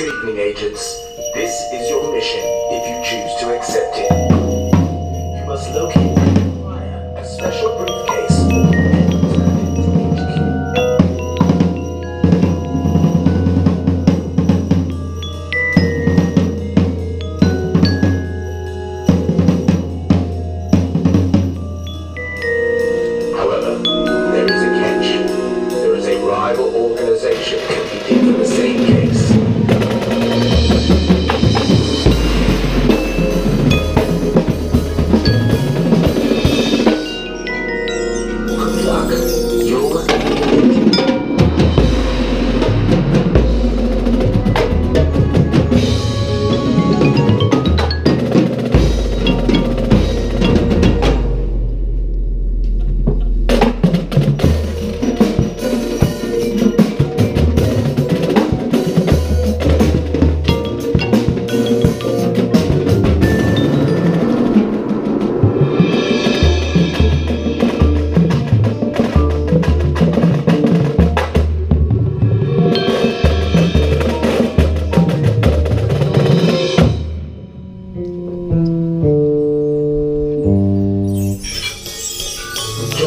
Evening, agents. This is your mission if you choose to accept it.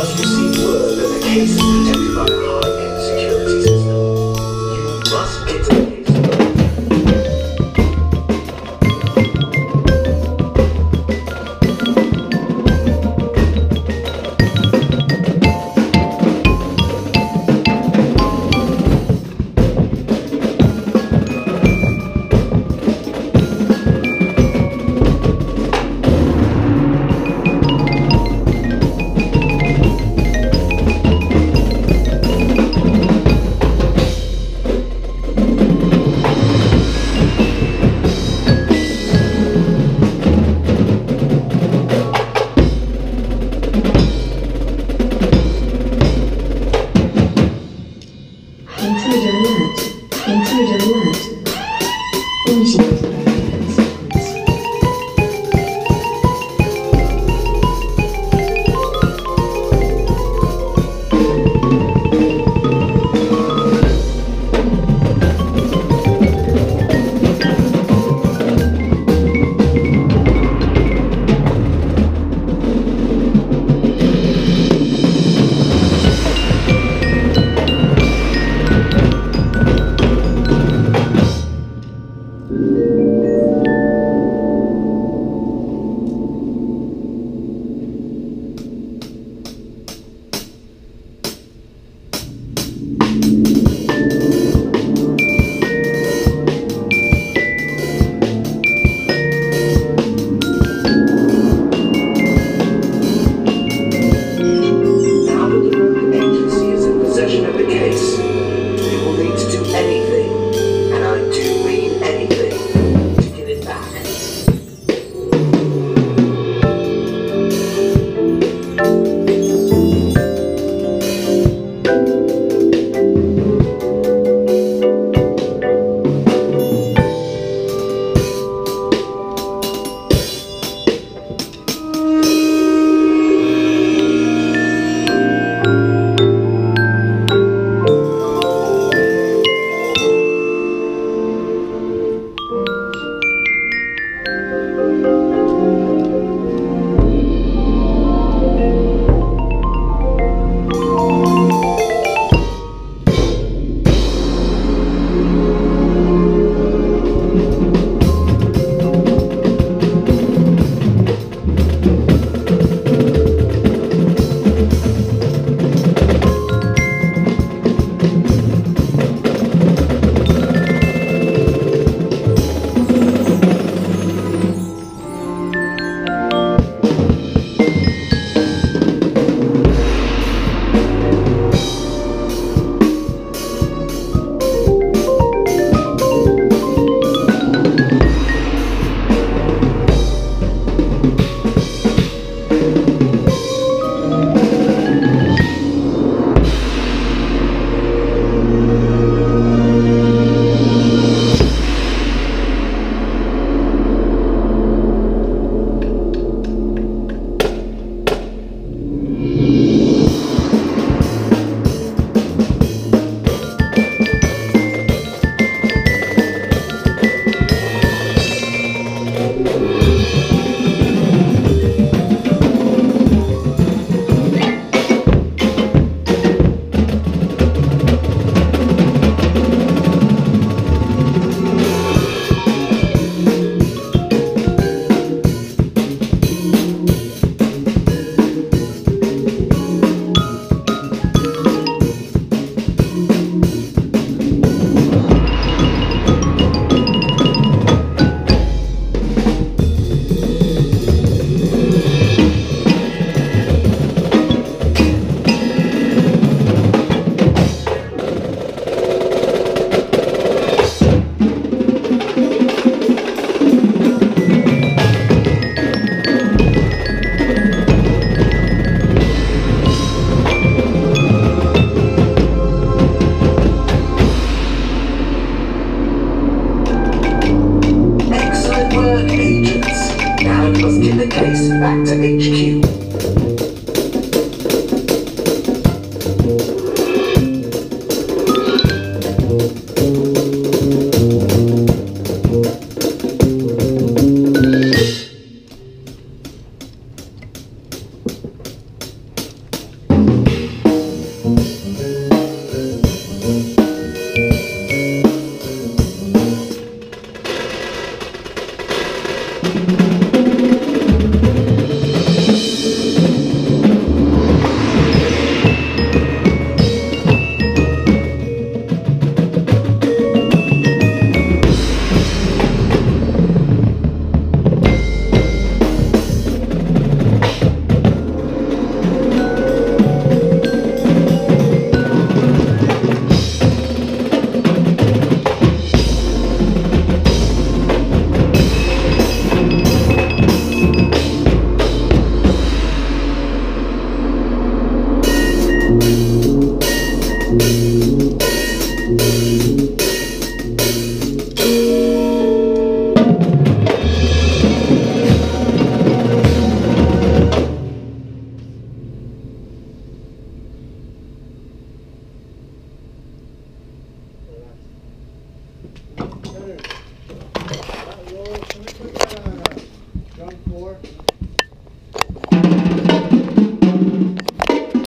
Just received word that the case is. Protected by a back to HQ.